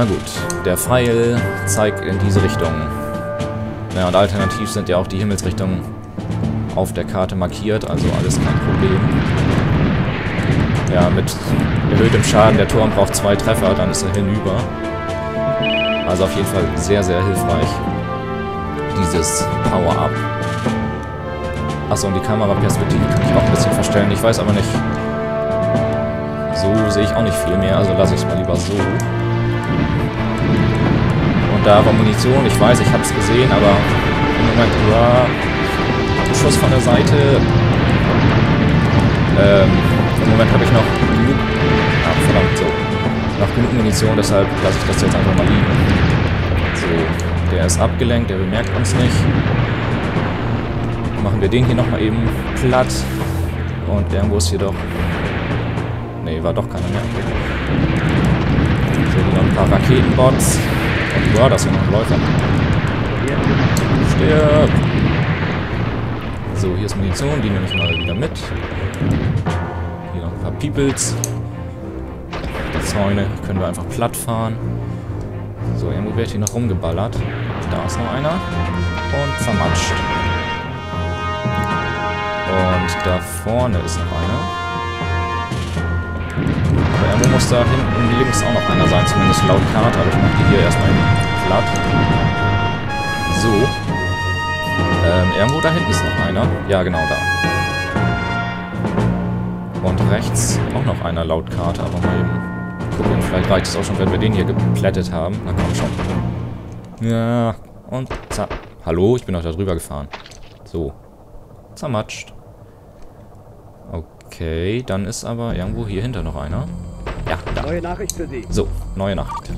Na gut, der Pfeil zeigt in diese Richtung. Ja, und alternativ sind ja auch die Himmelsrichtungen auf der Karte markiert, also alles kein Problem. Ja, mit erhöhtem Schaden, der Turm braucht zwei Treffer, dann ist er hinüber. Also auf jeden Fall sehr, sehr hilfreich. Dieses Power-Up. Achso, und die Kameraperspektive kann ich auch ein bisschen verstellen. Ich weiß aber nicht... So sehe ich auch nicht viel mehr, also lasse ich es mal lieber so. Da war Munition. Ich weiß, ich habe es gesehen, aber im Moment, ja, Schuss von der Seite. Ähm, Im Moment habe ich noch genug, ah, verdammt, so, noch genug Munition, deshalb lasse ich das jetzt einfach mal liegen. So, der ist abgelenkt, der bemerkt uns nicht. Machen wir den hier nochmal eben platt. Und irgendwo ist hier doch... Ne, war doch keiner mehr. So, noch ein paar Raketenbots. Ja, das sind noch Läufer. Stirb! So, hier ist Munition, die nehme ich mal wieder mit. Hier noch ein paar Peoples. Die Zäune können wir einfach platt fahren. So, irgendwo wird hier noch rumgeballert. Da ist noch einer. Und zermatscht. Und da vorne ist noch einer. Irgendwo muss da hinten links auch noch einer sein, zumindest laut Karte. Aber ich mache die hier erstmal platt. So. Ähm, irgendwo da hinten ist noch einer. Ja, genau da. Und rechts auch noch einer laut Karte, aber mal eben gucken. Vielleicht reicht es auch schon, wenn wir den hier geplättet haben. Na komm schon. Ja, und zack. Hallo, ich bin doch da drüber gefahren. So. Zermatscht. Okay, dann ist aber irgendwo hier hinter noch einer. Ja, da. Neue Nachricht für Sie. So, neue Nachricht.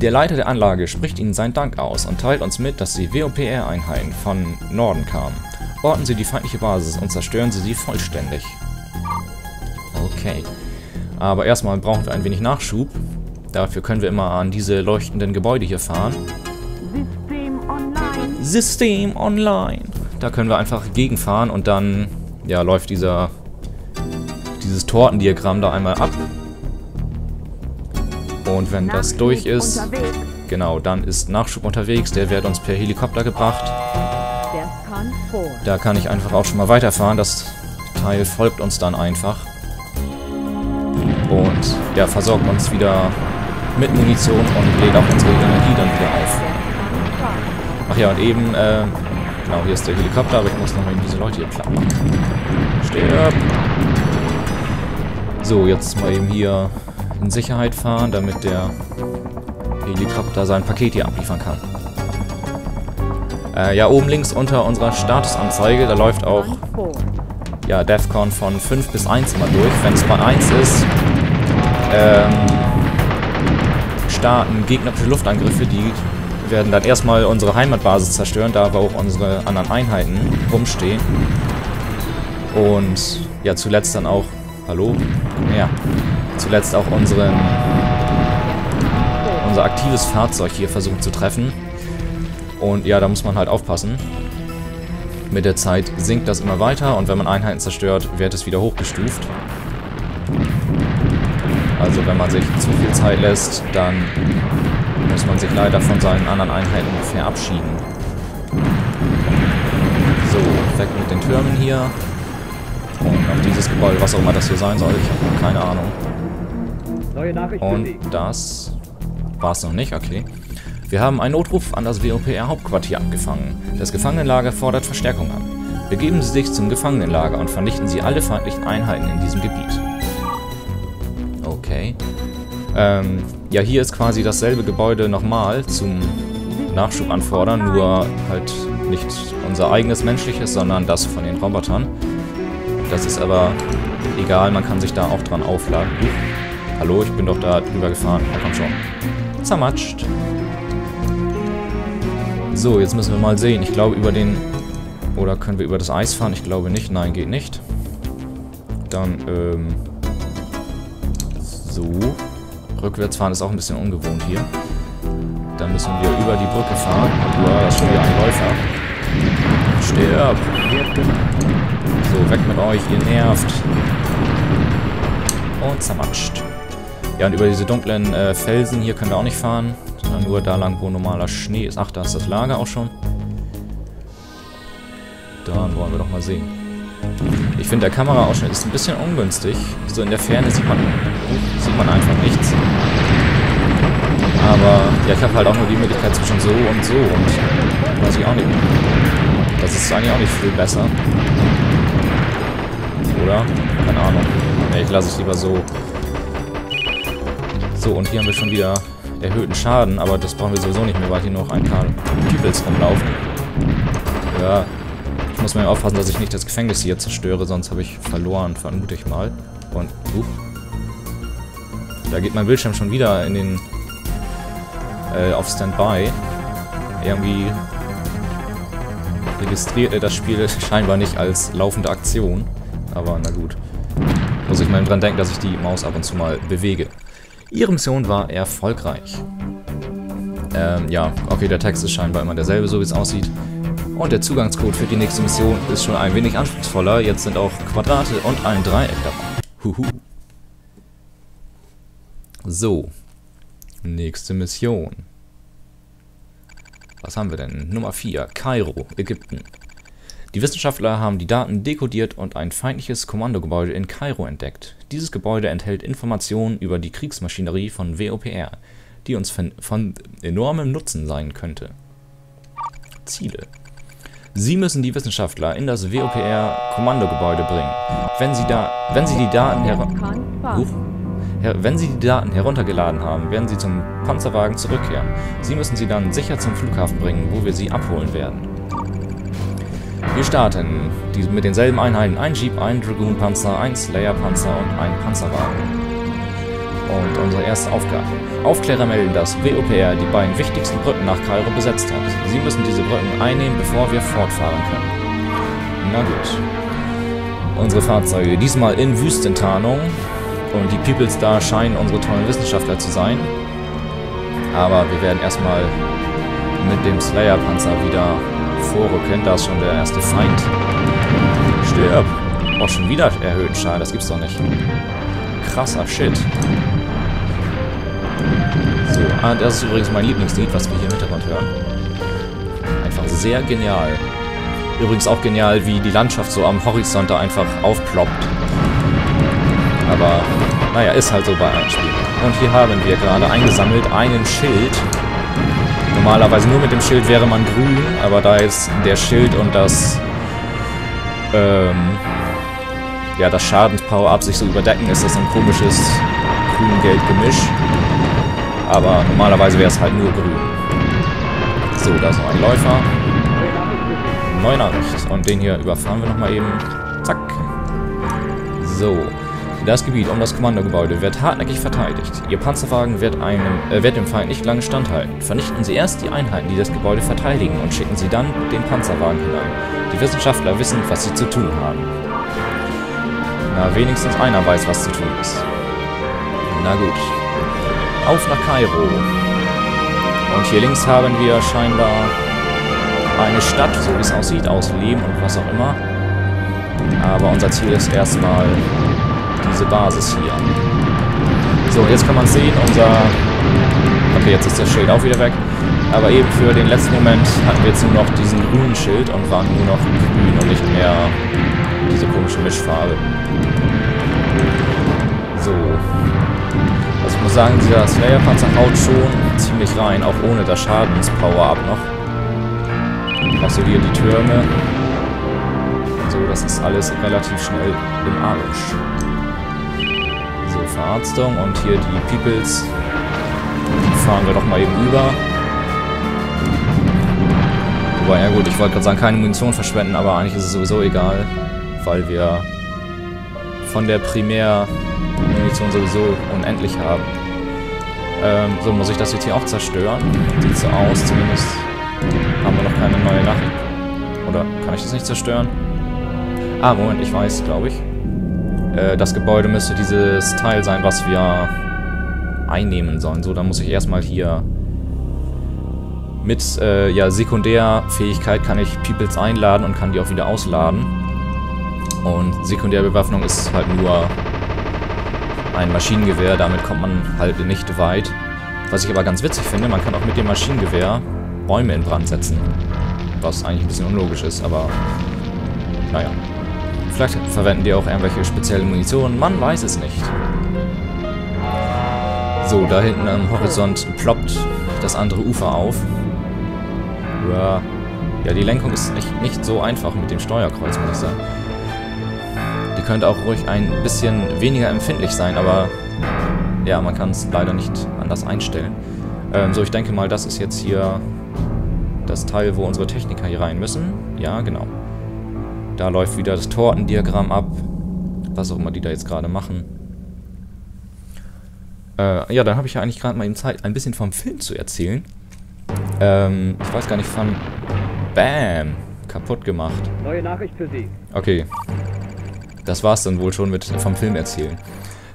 Der Leiter der Anlage spricht Ihnen seinen Dank aus und teilt uns mit, dass die WOPR-Einheiten von Norden kamen. Orten Sie die feindliche Basis und zerstören Sie sie vollständig. Okay. Aber erstmal brauchen wir ein wenig Nachschub. Dafür können wir immer an diese leuchtenden Gebäude hier fahren. System online. System online. Da können wir einfach gegenfahren und dann ja, läuft dieser dieses Tortendiagramm da einmal ab. Und wenn das durch ist, genau, dann ist Nachschub unterwegs. Der wird uns per Helikopter gebracht. Da kann ich einfach auch schon mal weiterfahren. Das Teil folgt uns dann einfach. Und ja, versorgt uns wieder mit Munition und lädt auch unsere Energie dann wieder auf. Ach ja, und eben, äh, genau, hier ist der Helikopter, aber ich muss noch mal diese Leute hier platt machen. Stirb! So, jetzt mal eben hier in Sicherheit fahren, damit der Helikopter sein Paket hier abliefern kann. Äh, ja, oben links unter unserer Statusanzeige, da läuft auch ja, Defcon von 5 bis 1 immer durch. Wenn es bei 1 ist, ähm, starten gegnerische Luftangriffe, die werden dann erstmal unsere Heimatbasis zerstören, da aber auch unsere anderen Einheiten rumstehen. Und ja, zuletzt dann auch Hallo? Ja. Zuletzt auch unseren, unser aktives Fahrzeug hier versucht zu treffen. Und ja, da muss man halt aufpassen. Mit der Zeit sinkt das immer weiter und wenn man Einheiten zerstört, wird es wieder hochgestuft. Also wenn man sich zu viel Zeit lässt, dann muss man sich leider von seinen anderen Einheiten verabschieden. So, weg mit den Türmen hier. Und auf dieses Gebäude, was auch immer das hier sein soll. Ich habe keine Ahnung. Und das war es noch nicht, okay. Wir haben einen Notruf an das WOPR-Hauptquartier abgefangen. Das Gefangenenlager fordert Verstärkung an. Begeben Sie sich zum Gefangenenlager und vernichten Sie alle feindlichen Einheiten in diesem Gebiet. Okay. Ähm, ja, hier ist quasi dasselbe Gebäude nochmal zum Nachschub anfordern, nur halt nicht unser eigenes menschliches, sondern das von den Robotern. Das ist aber egal, man kann sich da auch dran aufladen. Uh, hallo, ich bin doch da drüber gefahren. Ja, komm schon. Zermatscht. So, jetzt müssen wir mal sehen. Ich glaube über den... Oder können wir über das Eis fahren? Ich glaube nicht. Nein, geht nicht. Dann, ähm... So. Rückwärts fahren ist auch ein bisschen ungewohnt hier. Dann müssen wir über die Brücke fahren. Wow, das ist schon wieder ein Läufer. Stirb! So, weg mit euch, ihr nervt. Und zermatscht. Ja, und über diese dunklen äh, Felsen hier können wir auch nicht fahren, sondern nur da lang, wo normaler Schnee ist. Ach, da ist das Lager auch schon. Dann wollen wir doch mal sehen. Ich finde, der Kameraausschnitt ist ein bisschen ungünstig. So in der Ferne sieht man, sieht man einfach nichts. Aber ja, ich habe halt auch nur die Möglichkeit zwischen so und so und weiß ich auch nicht. Das ist eigentlich auch nicht viel besser. Oder? Keine Ahnung. Ne, ich lasse es lieber so. So, und hier haben wir schon wieder erhöhten Schaden, aber das brauchen wir sowieso nicht mehr, weil hier noch ein paar Peoples rumlaufen. Ja, ich muss mal aufpassen, dass ich nicht das Gefängnis hier zerstöre, sonst habe ich verloren, vermute ich mal. Und, uh, da geht mein Bildschirm schon wieder in den, äh, auf Standby. Irgendwie registriert er das Spiel scheinbar nicht als laufende Aktion. Aber na gut. Muss ich mal dran denken, dass ich die Maus ab und zu mal bewege. Ihre Mission war erfolgreich. Ähm, ja, okay, der Text ist scheinbar immer derselbe, so wie es aussieht. Und der Zugangscode für die nächste Mission ist schon ein wenig anspruchsvoller. Jetzt sind auch Quadrate und ein Dreieck dabei. Huhu. So. Nächste Mission. Was haben wir denn? Nummer 4. Kairo, Ägypten. Die Wissenschaftler haben die Daten dekodiert und ein feindliches Kommandogebäude in Kairo entdeckt. Dieses Gebäude enthält Informationen über die Kriegsmaschinerie von WOPR, die uns von, von enormem Nutzen sein könnte. Ziele Sie müssen die Wissenschaftler in das WOPR-Kommandogebäude bringen. Wenn sie, da, wenn sie die Daten her her wenn sie die Daten heruntergeladen haben, werden sie zum Panzerwagen zurückkehren. Sie müssen sie dann sicher zum Flughafen bringen, wo wir sie abholen werden. Wir starten mit denselben Einheiten. Ein Jeep, ein Dragoon-Panzer, ein Slayer-Panzer und ein Panzerwagen. Und unsere erste Aufgabe. Aufklärer melden, dass WOPR die beiden wichtigsten Brücken nach Kairo besetzt hat. Sie müssen diese Brücken einnehmen, bevor wir fortfahren können. Na gut. Unsere Fahrzeuge, diesmal in Wüstentarnung. Und die Peoples da scheinen unsere tollen Wissenschaftler zu sein. Aber wir werden erstmal mit dem Slayer-Panzer wieder vorrücken. Da ist schon der erste Feind. Stirb! Oh, schon wieder erhöhten Schaden. Das gibt's doch nicht. Krasser Shit. So, ah, das ist übrigens mein Lieblingslied, was wir hier im Hintergrund hören. Einfach sehr genial. Übrigens auch genial, wie die Landschaft so am Horizont da einfach aufploppt. Aber, naja, ist halt so bei einem Spiel. Und hier haben wir gerade eingesammelt einen Schild Normalerweise nur mit dem Schild wäre man grün, aber da jetzt der Schild und das ähm, ja, das Schadenspower-Up sich so überdecken, ist das ein komisches grün-gelb-Gemisch. Aber normalerweise wäre es halt nur grün. So, da ist noch ein Läufer. Neue Nachricht. Und den hier überfahren wir nochmal eben. Zack. So. Das Gebiet um das Kommandogebäude wird hartnäckig verteidigt. Ihr Panzerwagen wird, einem, äh, wird dem Feind nicht lange standhalten. Vernichten Sie erst die Einheiten, die das Gebäude verteidigen und schicken Sie dann den Panzerwagen hinein. Die Wissenschaftler wissen, was sie zu tun haben. Na, wenigstens einer weiß, was zu tun ist. Na gut. Auf nach Kairo. Und hier links haben wir scheinbar eine Stadt, so wie es aussieht, aus Lehm und was auch immer. Aber unser Ziel ist erstmal diese Basis hier. So, jetzt kann man sehen, unser... Okay, jetzt ist das Schild auch wieder weg. Aber eben für den letzten Moment hatten wir jetzt nur noch diesen grünen Schild und waren nur noch grün und nicht mehr diese komische Mischfarbe. So. Also ich muss sagen, dieser Slayer-Panzer haut schon ziemlich rein, auch ohne das Schadenspower-Up noch. Auch so hier die Türme. So, das ist alles relativ schnell im Arsch. Verarztung und hier die Peoples fahren wir doch mal eben über. Wobei, ja gut, ich wollte gerade sagen, keine Munition verschwenden, aber eigentlich ist es sowieso egal, weil wir von der Primärmunition sowieso unendlich haben. Ähm, so, muss ich das jetzt hier auch zerstören? Sieht so aus, zumindest haben wir noch keine neue Nachricht. Oder kann ich das nicht zerstören? Ah, Moment, ich weiß, glaube ich. Äh, das Gebäude müsste dieses Teil sein, was wir einnehmen sollen. So, dann muss ich erstmal hier mit äh, ja, Sekundärfähigkeit kann ich Peoples einladen und kann die auch wieder ausladen. Und Sekundärbewaffnung ist halt nur ein Maschinengewehr, damit kommt man halt nicht weit. Was ich aber ganz witzig finde, man kann auch mit dem Maschinengewehr Bäume in Brand setzen. Was eigentlich ein bisschen unlogisch ist, aber naja. Vielleicht verwenden die auch irgendwelche speziellen Munition, man weiß es nicht. So, da hinten am Horizont ploppt das andere Ufer auf. Ja, ja die Lenkung ist echt nicht so einfach mit dem Steuerkreuz, muss ich sagen. Die könnte auch ruhig ein bisschen weniger empfindlich sein, aber ja, man kann es leider nicht anders einstellen. Ähm, so, ich denke mal, das ist jetzt hier das Teil, wo unsere Techniker hier rein müssen. Ja, genau. Da läuft wieder das Tortendiagramm ab. Was auch immer die da jetzt gerade machen. Äh, ja, dann habe ich ja eigentlich gerade mal eben Zeit, ein bisschen vom Film zu erzählen. Ähm, ich weiß gar nicht, von... Bam! Kaputt gemacht. Neue Nachricht für Sie. Okay. Das war's dann wohl schon mit vom Film erzählen.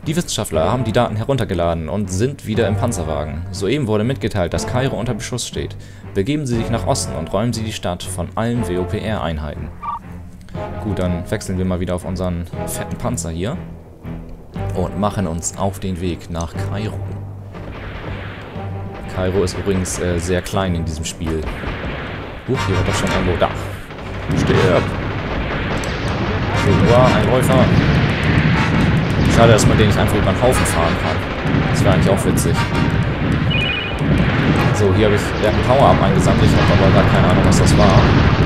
Die Wissenschaftler haben die Daten heruntergeladen und sind wieder im Panzerwagen. Soeben wurde mitgeteilt, dass Kairo unter Beschuss steht. Begeben Sie sich nach Osten und räumen Sie die Stadt von allen WOPR-Einheiten. Gut, dann wechseln wir mal wieder auf unseren fetten Panzer hier und machen uns auf den Weg nach Kairo. Kairo ist übrigens äh, sehr klein in diesem Spiel. Huch, hier war doch schon irgendwo da. Stirb! Wow, ein Läufer. Schade, dass man den nicht einfach über den Haufen fahren kann. Das wäre eigentlich auch witzig. So, hier habe ich ja, einen Power-Up eingesammelt. Ich habe aber gar keine Ahnung, was das war.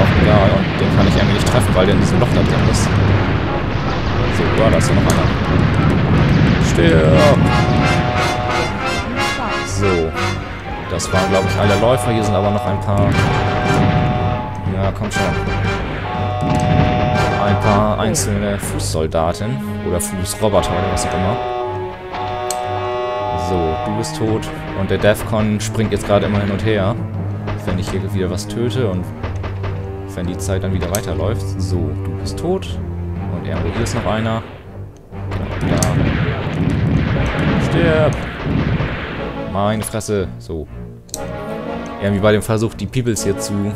Auch egal. Und den kann ich irgendwie nicht treffen, weil der in diesem Loch da drin ist. So, ja, da ist ja noch einer. Stirb! So. Das waren, glaube ich, alle Läufer. Hier sind aber noch ein paar... Ja, komm schon. Ein paar einzelne Fußsoldaten. Oder Fußroboter oder was auch immer. So, du bist tot. Und der Defcon springt jetzt gerade immer hin und her. Wenn ich hier wieder was töte und wenn die Zeit dann wieder weiterläuft. So, du bist tot. Und irgendwo hier ist noch einer. Da. Stirb! Meine Fresse. So. Irgendwie bei dem Versuch, die Peoples hier zu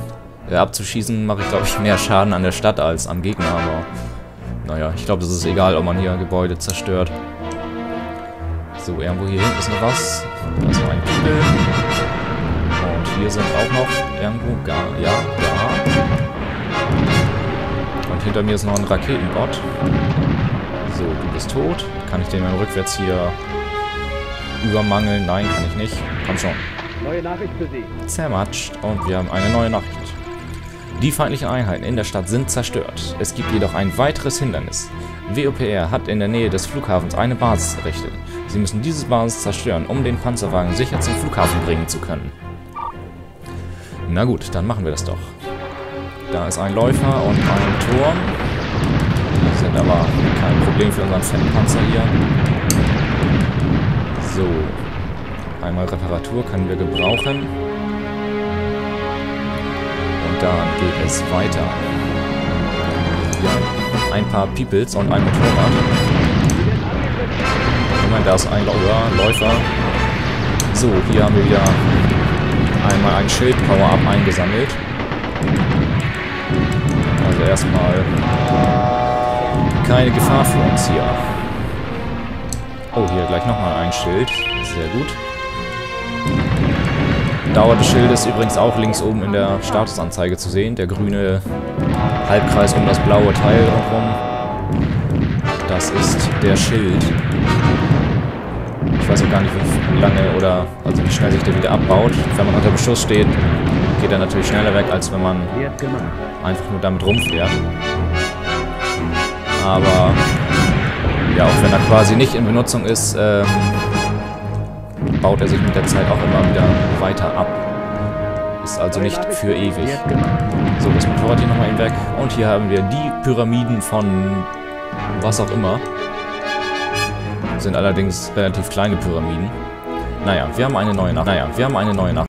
äh, abzuschießen, mache ich, glaube ich, mehr Schaden an der Stadt als am Gegner. Aber naja, ich glaube, es ist egal, ob man hier Gebäude zerstört. So, irgendwo hier hinten ist noch was. Da ist noch ein People. Und hier sind auch noch irgendwo, gar, ja, da. Und hinter mir ist noch ein Raketenbot. So, du bist tot. Kann ich den mal rückwärts hier übermangeln? Nein, kann ich nicht. Komm schon. Neue Nachricht für Sie. Zermatscht. Und wir haben eine neue Nachricht. Die feindlichen Einheiten in der Stadt sind zerstört. Es gibt jedoch ein weiteres Hindernis. WOPR hat in der Nähe des Flughafens eine Basis errichtet. Sie müssen diese Basis zerstören, um den Panzerwagen sicher zum Flughafen bringen zu können. Na gut, dann machen wir das doch. Da ist ein Läufer und ein Turm. Die sind aber kein Problem für unseren fetten Panzer hier. So. Einmal Reparatur können wir gebrauchen. Und dann geht es weiter. Ja, ein paar Peoples und ein Motorrad. Moment, da ist ein Läufer. So, hier haben wir wieder einmal ein Schild-Power-Up eingesammelt. Also erstmal keine Gefahr für uns hier. Oh, hier gleich nochmal ein Schild. Sehr gut. Dauer des Schildes übrigens auch links oben in der Statusanzeige zu sehen. Der grüne Halbkreis um das blaue Teil herum. Das ist der Schild. Ich weiß auch gar nicht, wie lange oder also wie schnell sich der wieder abbaut. Wenn man unter Beschuss steht, geht er natürlich schneller weg, als wenn man einfach nur damit rumfährt. Aber ja, auch wenn er quasi nicht in Benutzung ist, ähm, baut er sich mit der Zeit auch immer wieder weiter ab. Ist also nicht für ewig. So, das Motorrad hier nochmal eben weg. Und hier haben wir die Pyramiden von was auch immer. Sind allerdings relativ kleine Pyramiden. Naja, wir haben eine neue Nacht. Naja, wir haben eine neue Nacht.